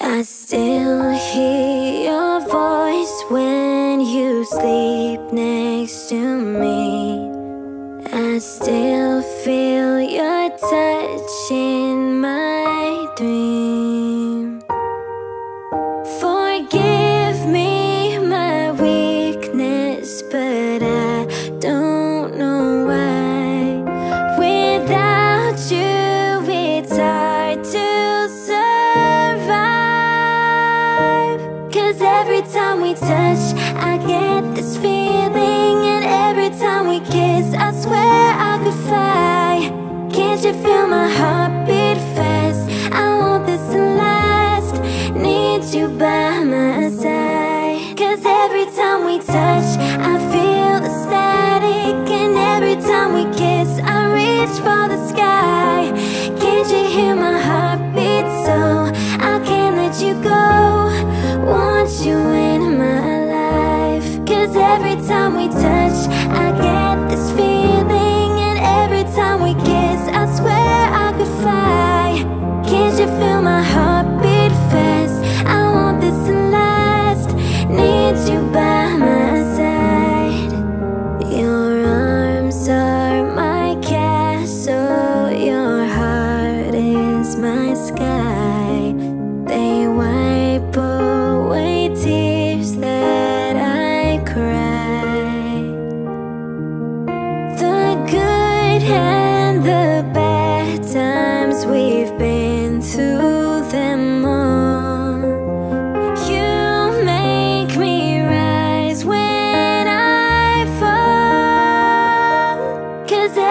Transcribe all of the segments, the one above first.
I still hear your voice when you sleep next to me. I still feel your touch in I for the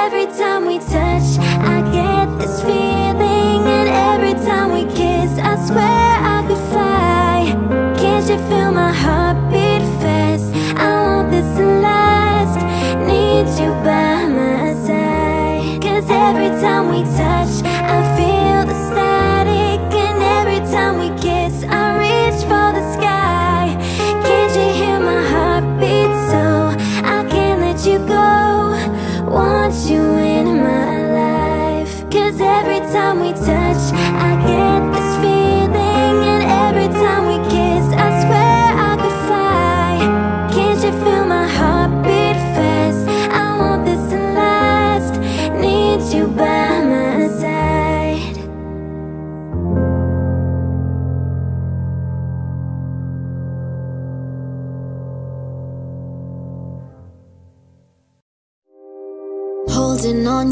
every time we touch, I get this feeling. And every time we kiss, I swear I could fly. Can't you feel my heartbeat fast? I want this to last. Need you by my side. Cause every time we touch,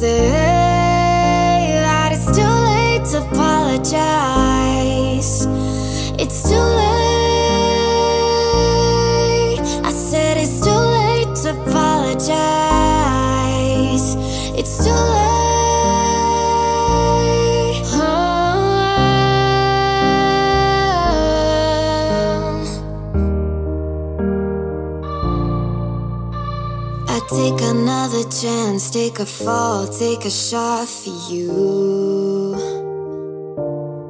say that it's too late to apologize. It's too late. Chance, take a fall, take a shot for you.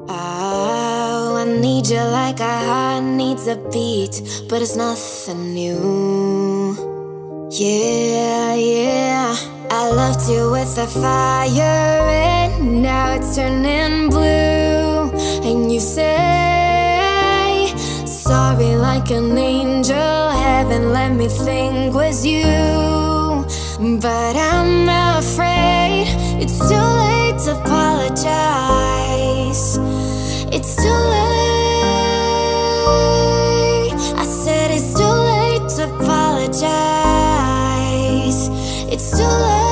Oh, I need you like a heart needs a beat, but it's nothing new. Yeah, yeah. I loved you with a fire, and now it's turning blue. And you say, Sorry, like an angel. Heaven let me think was you. But I'm afraid it's too late to apologize. It's too late. I said it's too late to apologize. It's too late.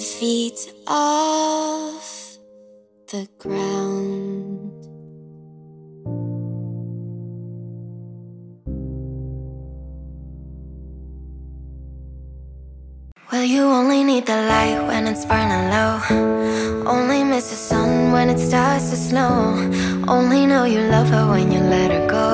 feet off the ground. Well, you only need the light when it's burning low. Only miss the sun when it starts to snow. Only know you love her when you let her go.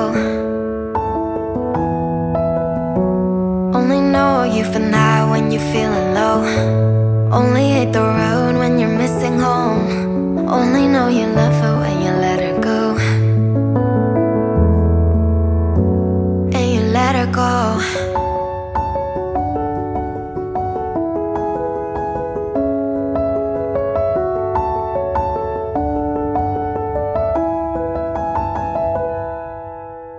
Only know you for now when you're feeling low only hate the road when you're missing home. Only know you love her when you let her go. And you let her go.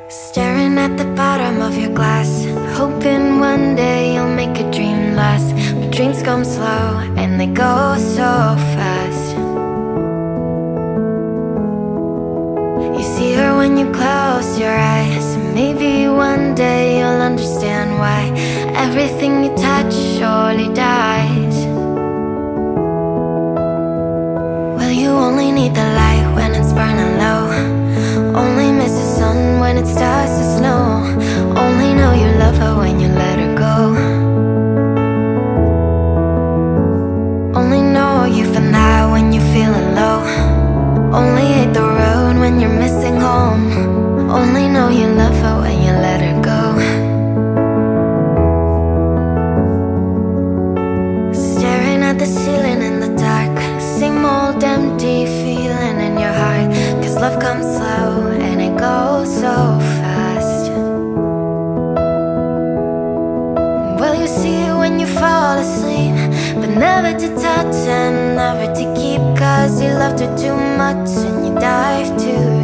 Staring at the bottom of your glass. Hoping one day you'll make a dream last. But dreams come slow. Never to touch and never to keep Cause you loved her too much and you dive too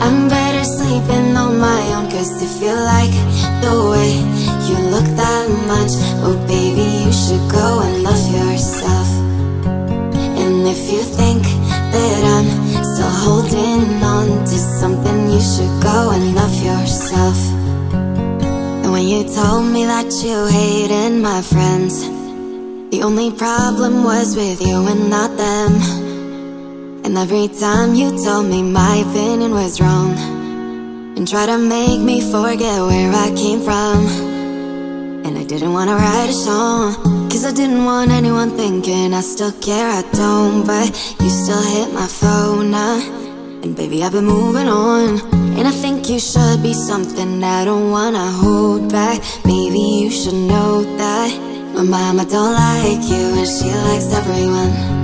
I'm better sleeping on my own Cause if you like the way you look that much Oh baby you should go and love yourself. And if you think that I'm still holding on to something You should go and love yourself. And when you told me that you hated my friends The only problem was with you and not them And every time you told me my opinion was wrong And tried to make me forget where I came from And I didn't wanna write a song Cause I didn't want anyone thinking I still care, I don't But you still hit my phone, uh, And baby, I've been moving on. And I think you should be something I don't wanna hold back. Maybe you should know that My mama don't like you and she likes everyone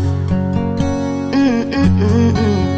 mm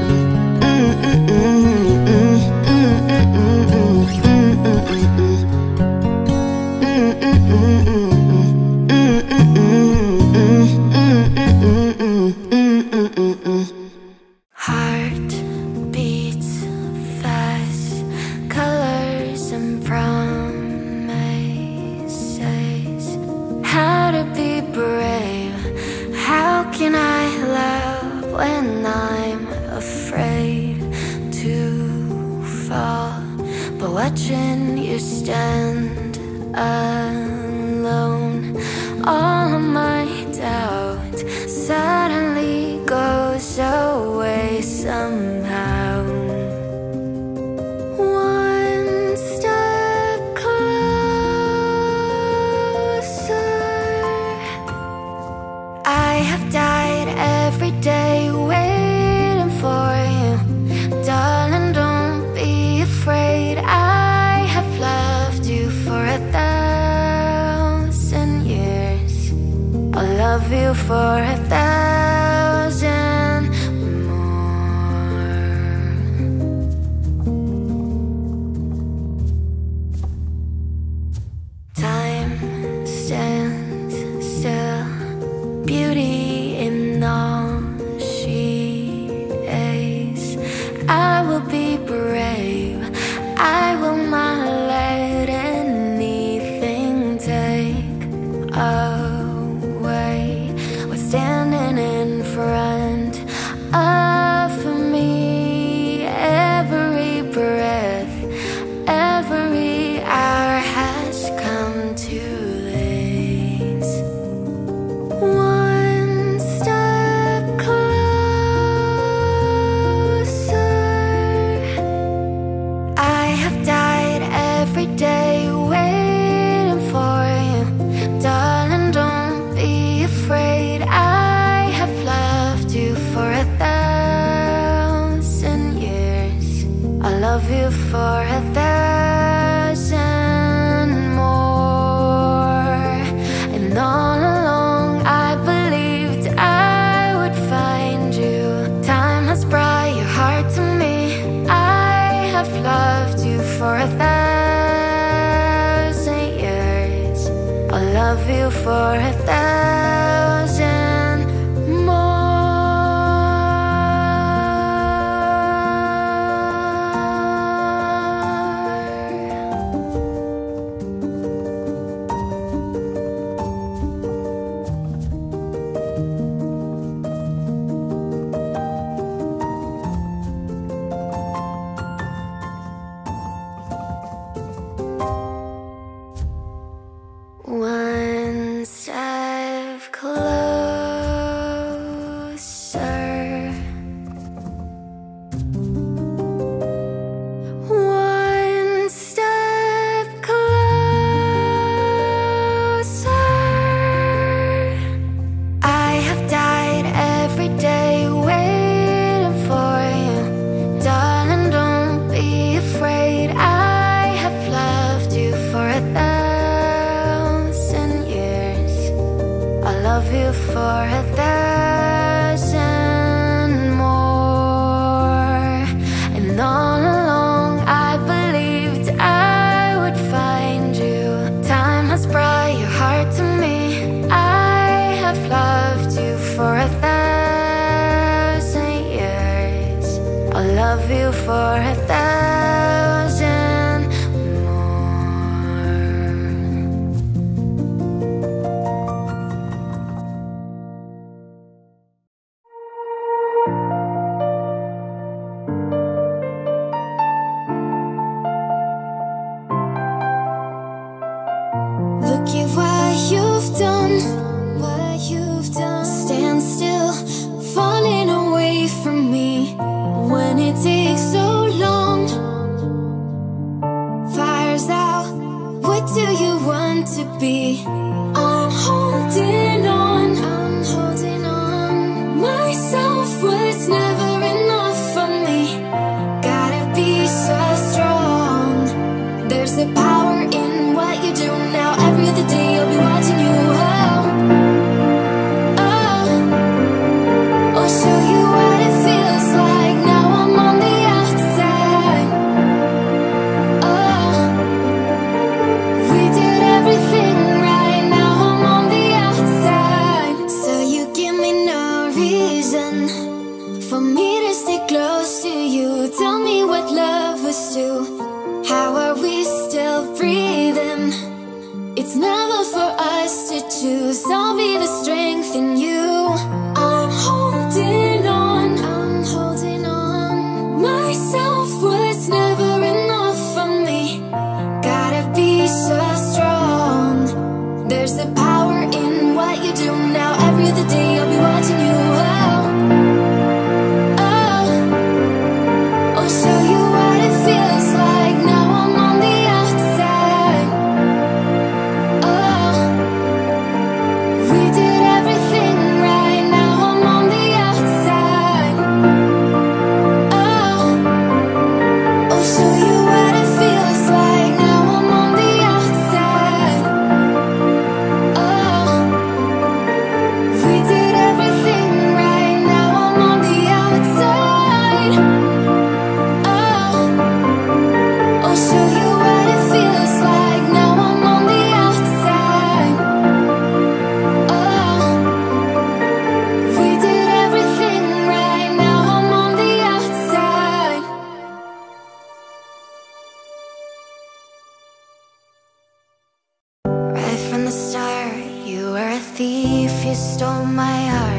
before I fell you stole my heart.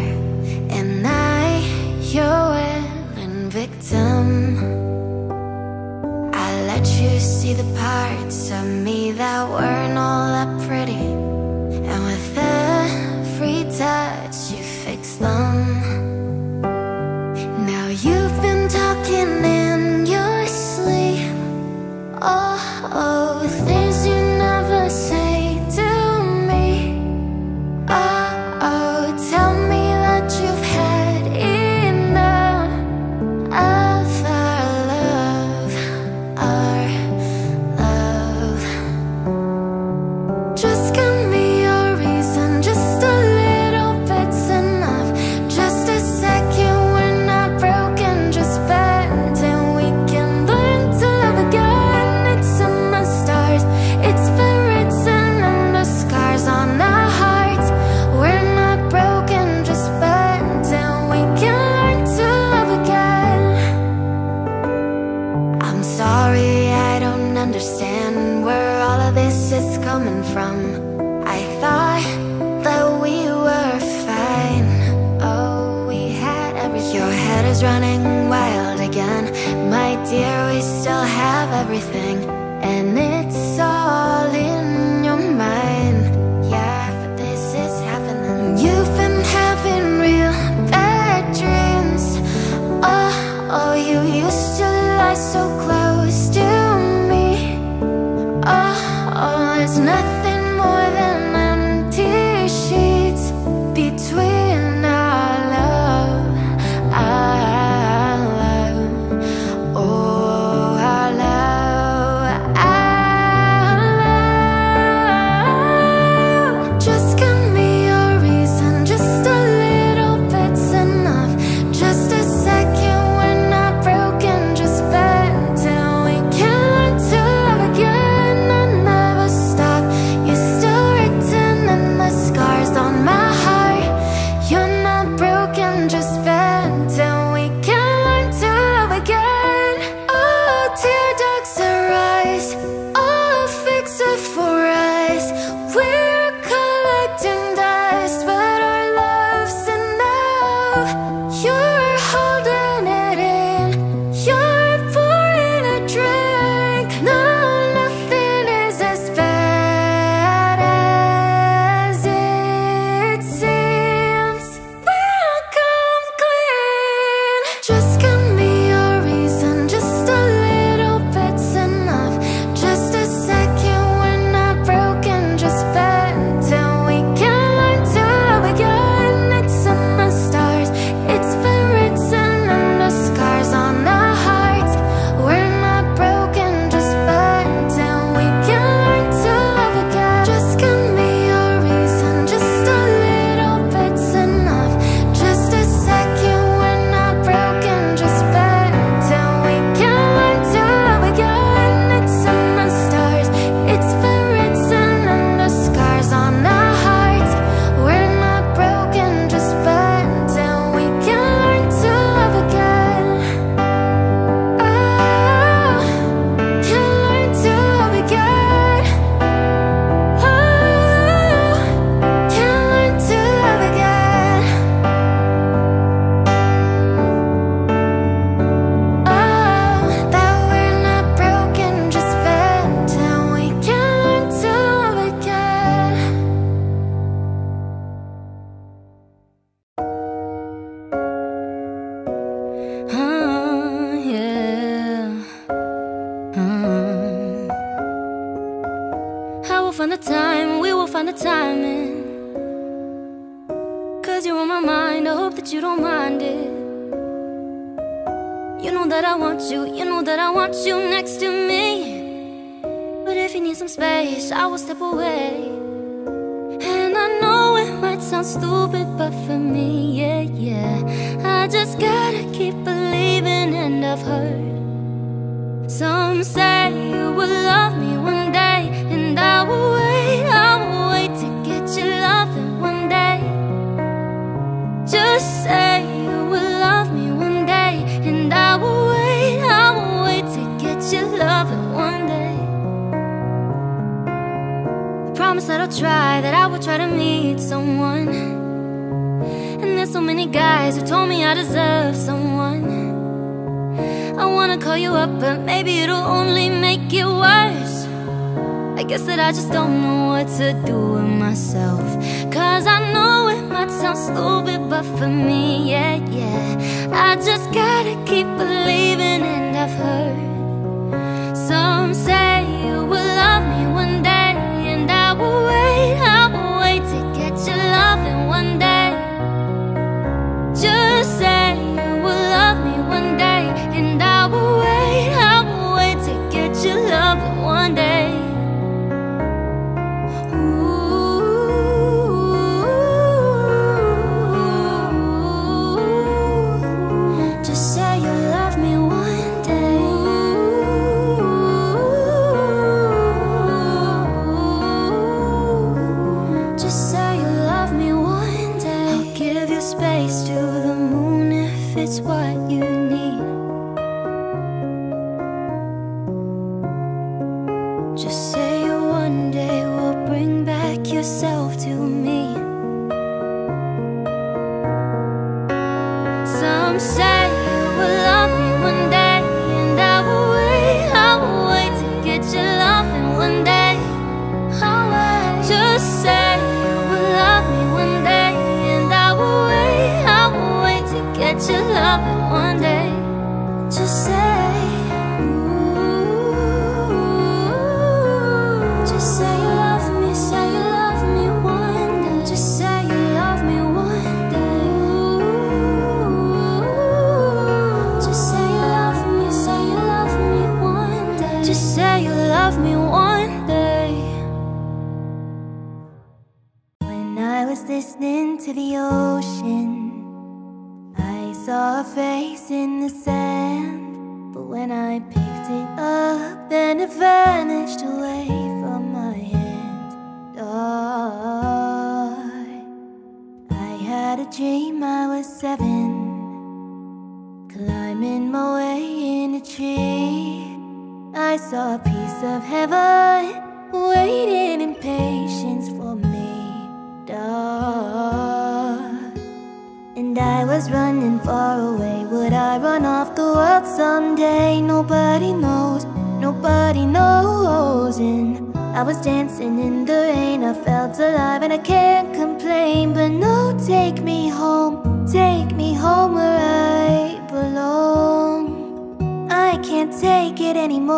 out someday Nobody knows, nobody knows. And I was dancing in the rain I felt alive and I can't complain. But no, take me home Take me home where I belong. I can't take it anymore.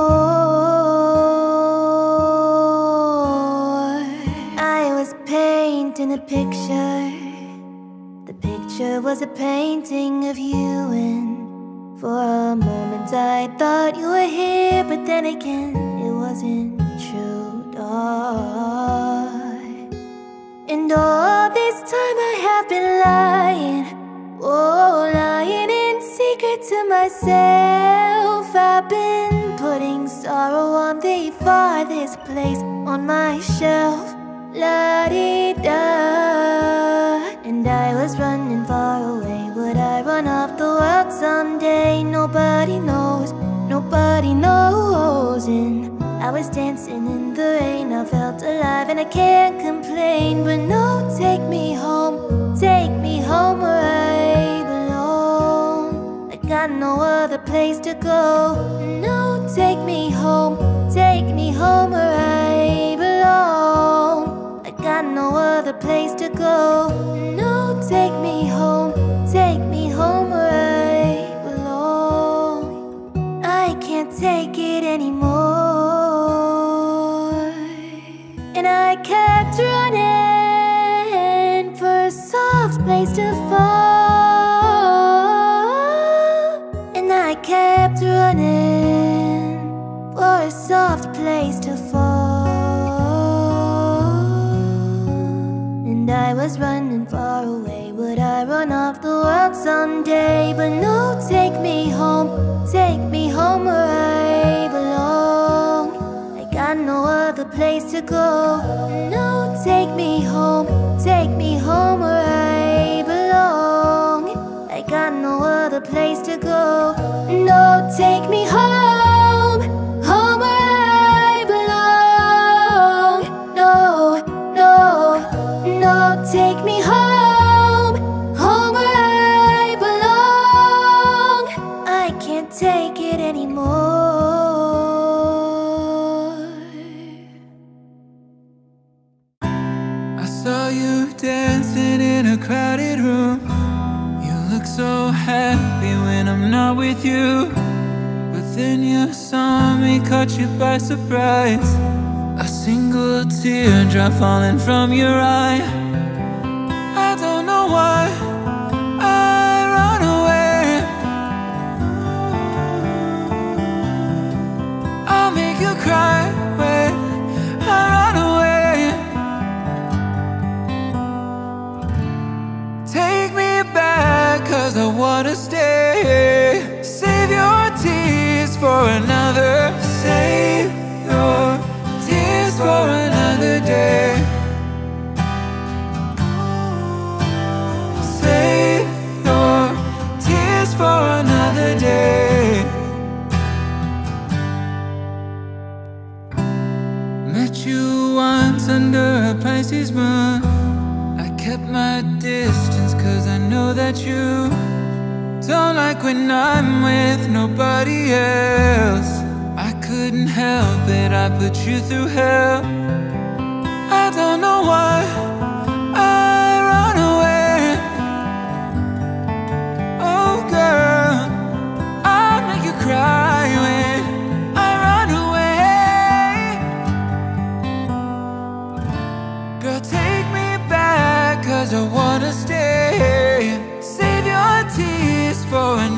I was painting a picture. The picture was a painting of you and for a moment I thought you were here, but then again it wasn't true. And all this time I have been lying, oh, lying in secret to myself. I've been putting sorrow on the farthest place on my shelf, la di da. And I was running far away, would I run off? out someday Nobody knows, nobody knows. And I was dancing in the rain I felt alive and I can't complain. But no, take me home, take me home where I belong. I got no other place to go. No, take me home, take me home where I belong. I got no other place to go. No, take me home. take it anymore. And I kept running For a soft place to fall. And I kept running For a soft place to fall. And I was running far away. Run off the world someday? But no, take me home, take me home where I belong. I got no other place to go. No, take me home, take me home where I belong. I got no other place to go. No, take me home, with you. But then you saw me, caught you by surprise. A single teardrop falling from your eye. For another. Save your tears for another day. Save your tears for another day. Met you once under a Pisces moon. I kept my distance cause I know that you don't like when I'm with nobody else. I couldn't help it, I put you through hell. I don't know why for another.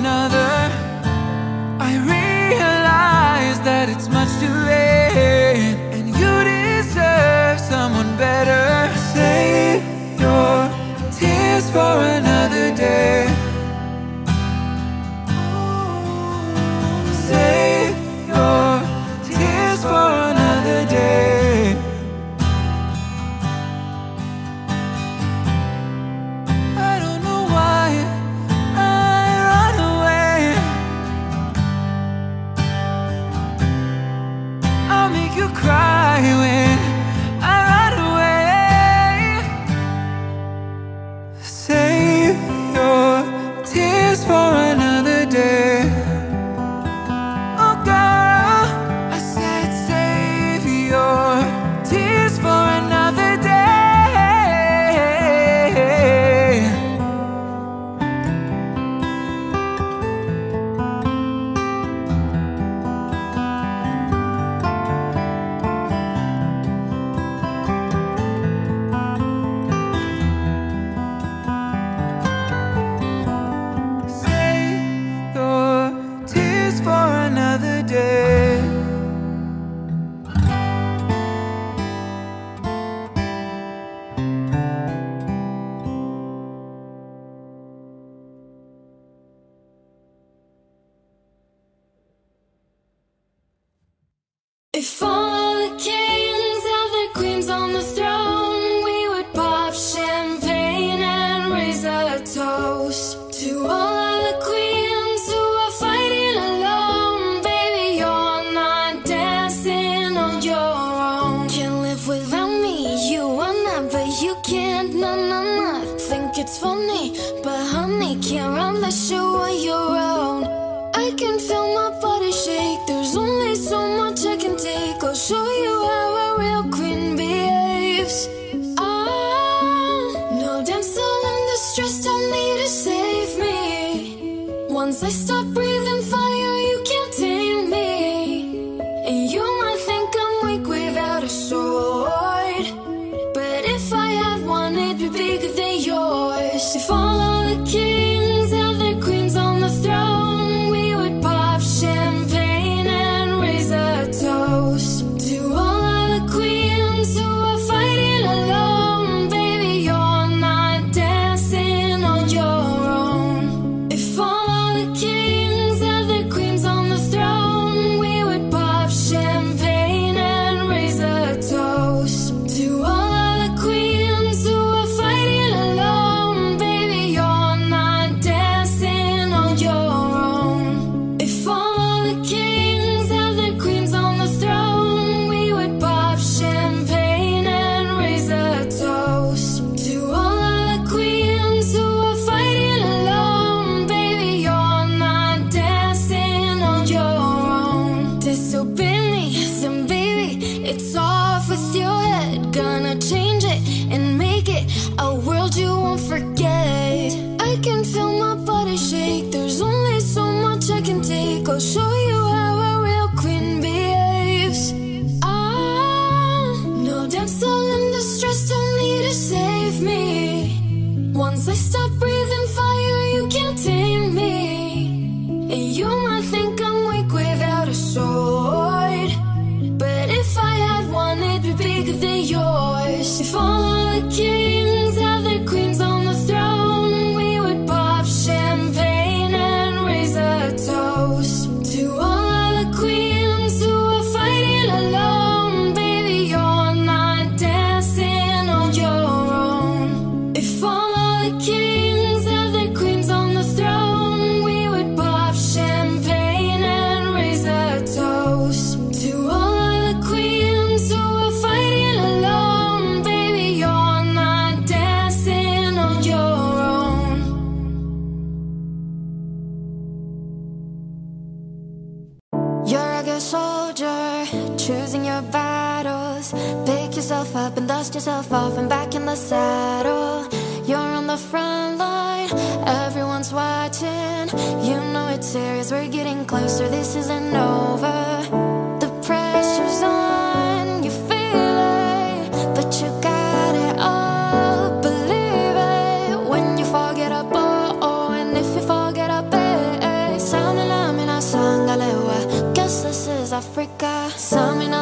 Africa, some in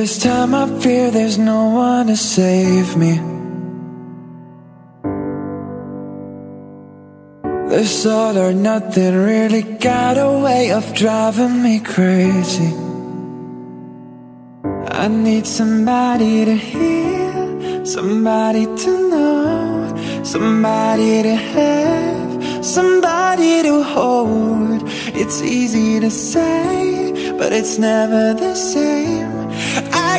this time I fear there's no one to save me. This all or nothing really got a way of driving me crazy. I need somebody to hear, somebody to know Somebody to have, somebody to hold. It's easy to say, but it's never the same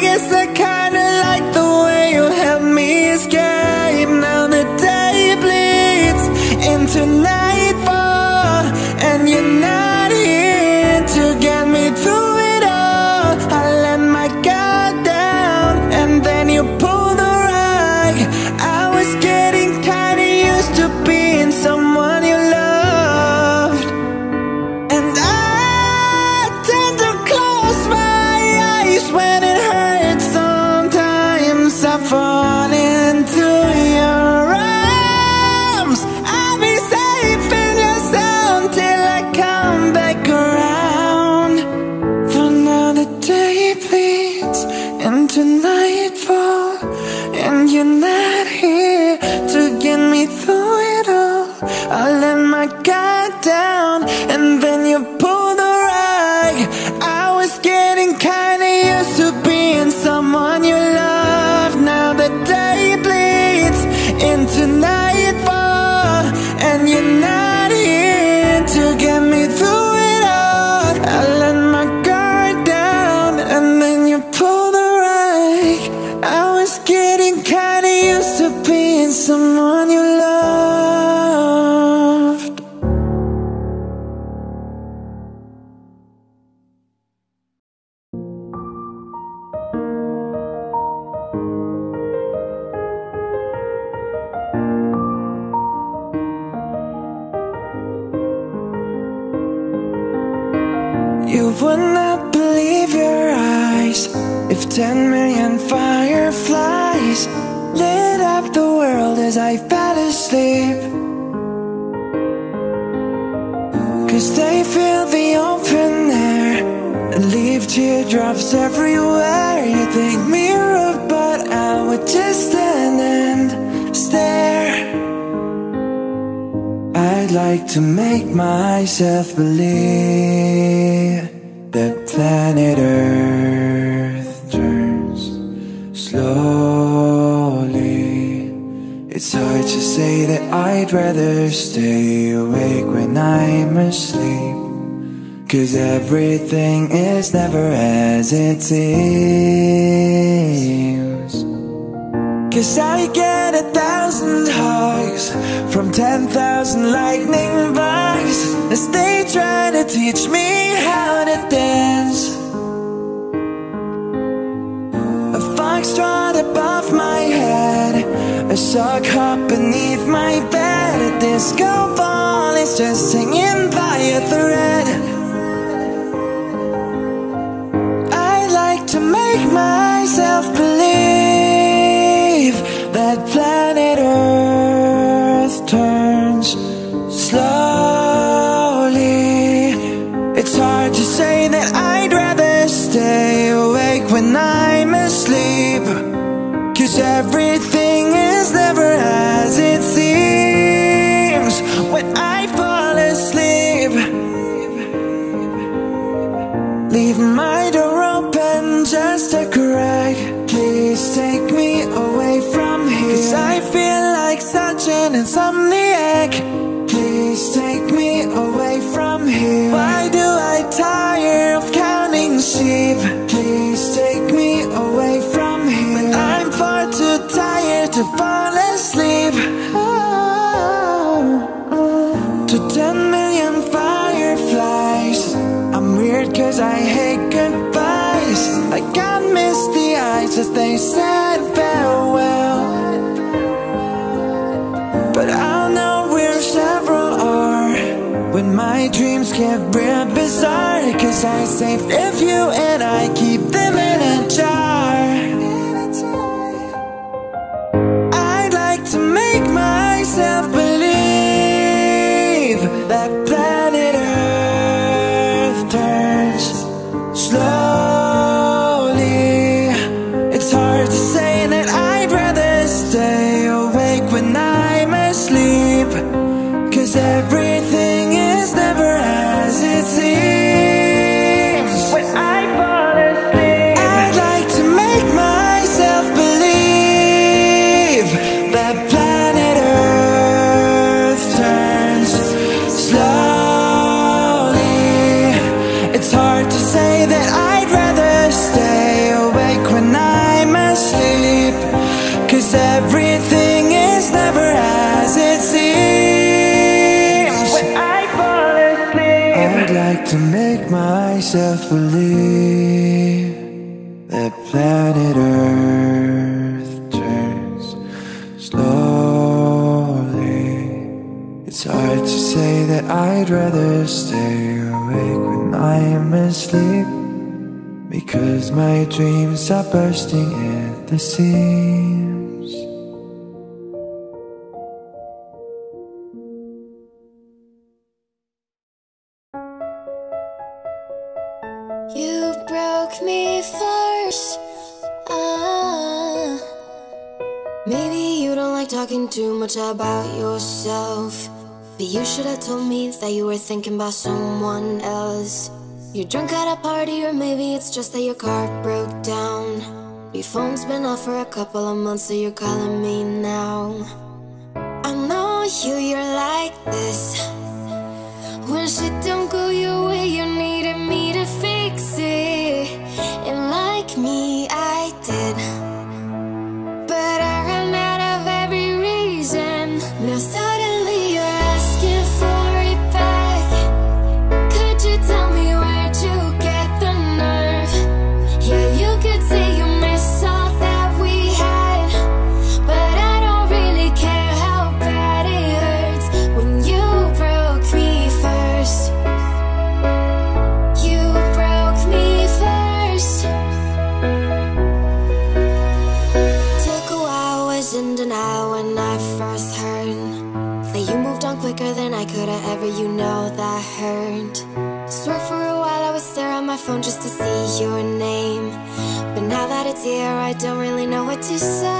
Guess I kinda like the way you help me escape. Now the day bleeds into nightfall, like to make myself believe that planet Earth turns slowly. It's hard to say that I'd rather stay awake when I'm asleep. Cause everything is never as it seems. Cause I get thousand hugs from ten thousand lightning bugs as they try to teach me how to dance. A foxtrot above my head, a sock hop beneath my bed, a disco ball is just hanging by a thread. I like to make myself believe slowly. It's hard to say that I'd rather stay awake when I'm asleep. Cause everything is never as it seems when I fall asleep. Leave my door open just a crack. Please take me away from here. Cause I feel like such an insomniac. Take me away from here. Why do I tire of counting sheep? Please take me away from here. But I'm far too tired to fall asleep. Oh, oh, oh. To ten million fireflies. I'm weird cause I hate goodbyes. I got misty eyes as they said farewell. But I'll know several are when my dreams get real bizarre. Cause I saved a few and I keep them in a jar. I'd like to make myself believe that planet Earth turns slowly. It's hard to say that I'd rather stay awake when I am asleep because my dreams are bursting at the seams. Maybe you don't like talking too much about yourself. But you should have told me that you were thinking about someone else. You're drunk at a party, or maybe it's just that your car broke down. Your phone's been off for a couple of months, so you're calling me now. I know you, you're like this. When shit don't go your way, you needed phone just to see your name. But now that it's here, I don't really know what to say.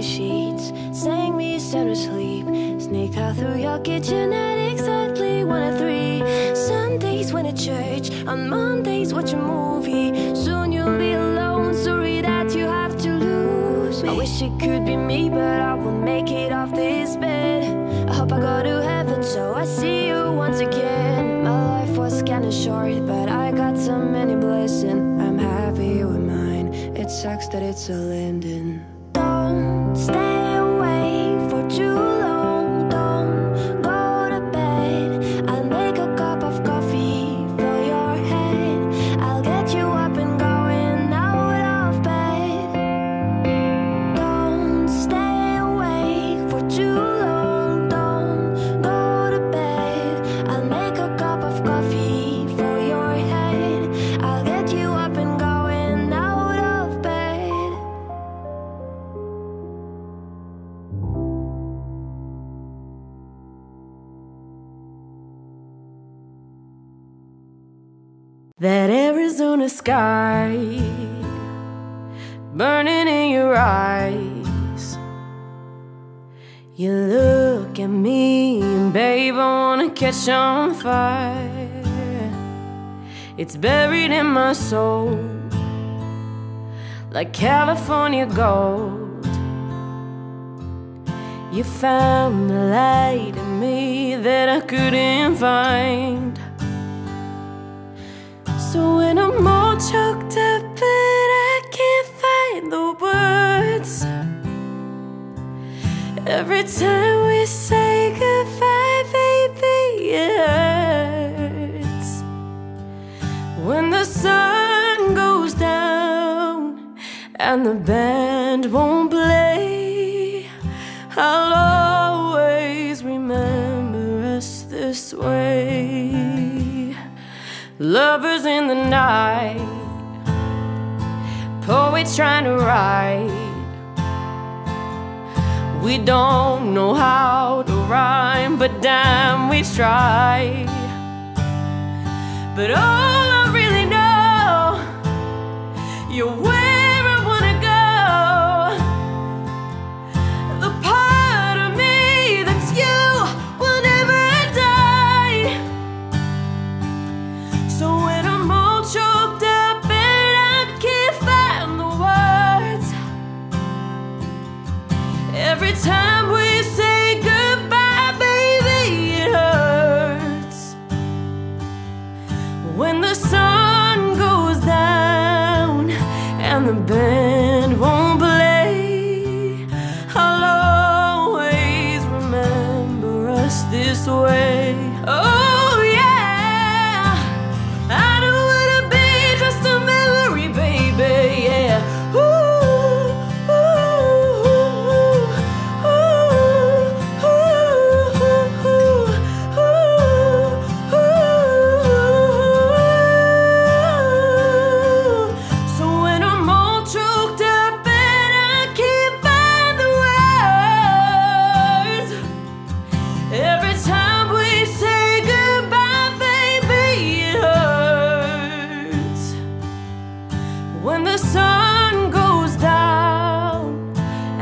Your sheets, sang me sound asleep. Sneak out through your kitchen at exactly one or three. Sundays went to church, on Mondays watch a movie. Soon you'll be alone. Sorry that you have to lose me. I wish it could be me, but I won't make it off this bed. I hope I go to heaven, so I see you once again. My life was kinda short, but I got so many blessings. I'm happy with mine. It sucks that it's all ending. It's buried in my soul like California gold. You found the light in me that I couldn't find. So when I'm all choked up, but I can't find the words. Every time we say goodbye, baby, yeah. and the band won't play, I'll always remember us this way. Lovers in the night, poets trying to write. We don't know how to rhyme, but damn, we try. But oh.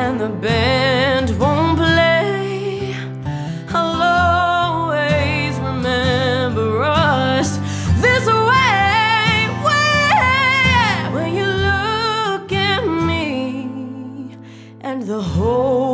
and the band won't play, I'll always remember us this way, way. When you look at me and the whole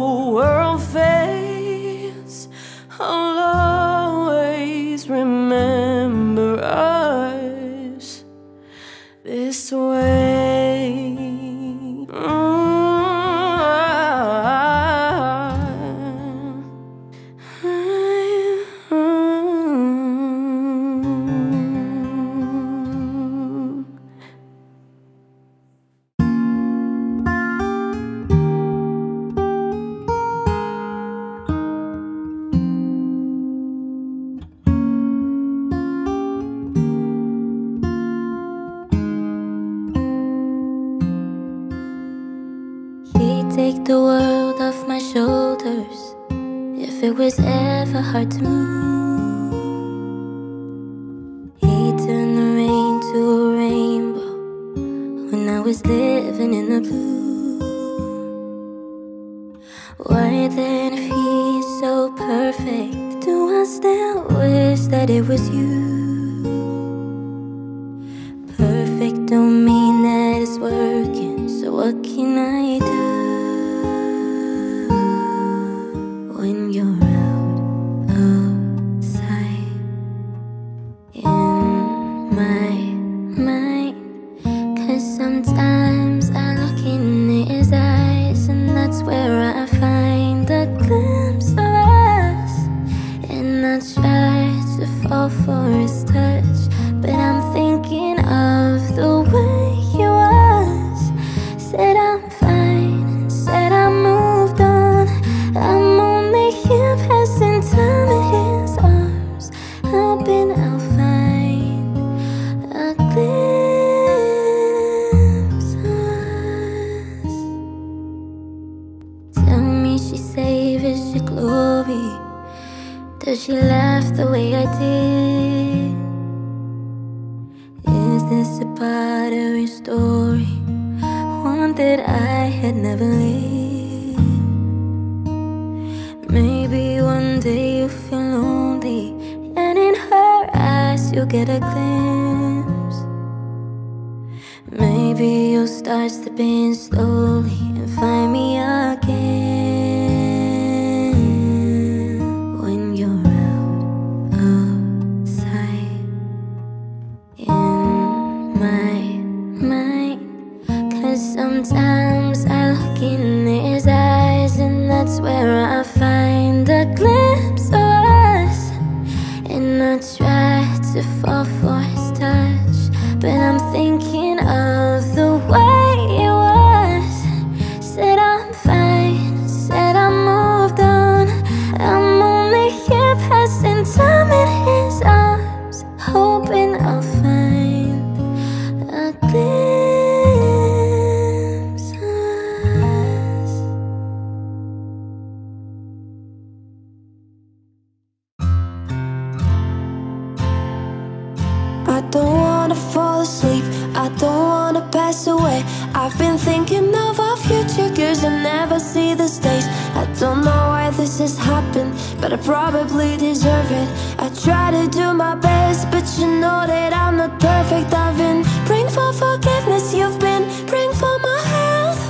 I don't know why this has happened, but I probably deserve it. I try to do my best, but you know that I'm not perfect. I've been praying for forgiveness, you've been praying for my health.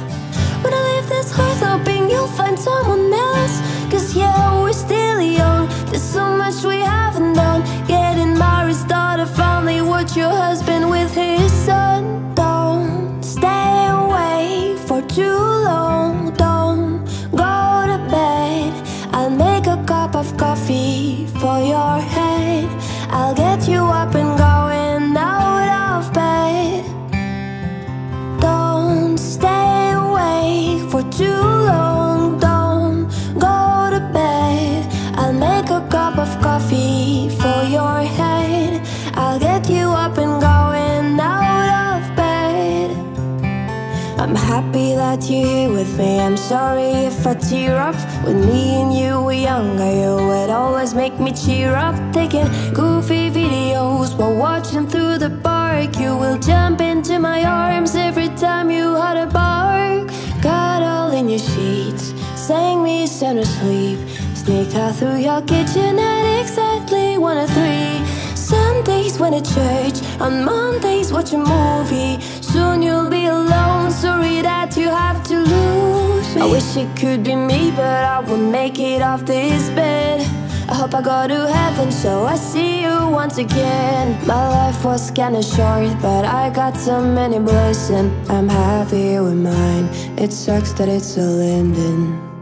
When I leave this earth, hoping you'll find someone else. Cause yeah, we're still young, there's so much we me. I'm sorry if I tear up. When me and you were younger, you would always make me cheer up. Taking goofy videos while watching through the park. You will jump into my arms every time you had a bark. Got all in your sheets, sang me sound asleep. Sneak out through your kitchen at exactly one or three. Sundays went to church, on Mondays watch a movie. Soon you'll be alone, sorry that you have to lose me. I wish it could be me, but I won't make it off this bed. I hope I go to heaven, so I see you once again. My life was kinda short, but I got so many blessings. I'm happy with mine. It sucks that it's all ending.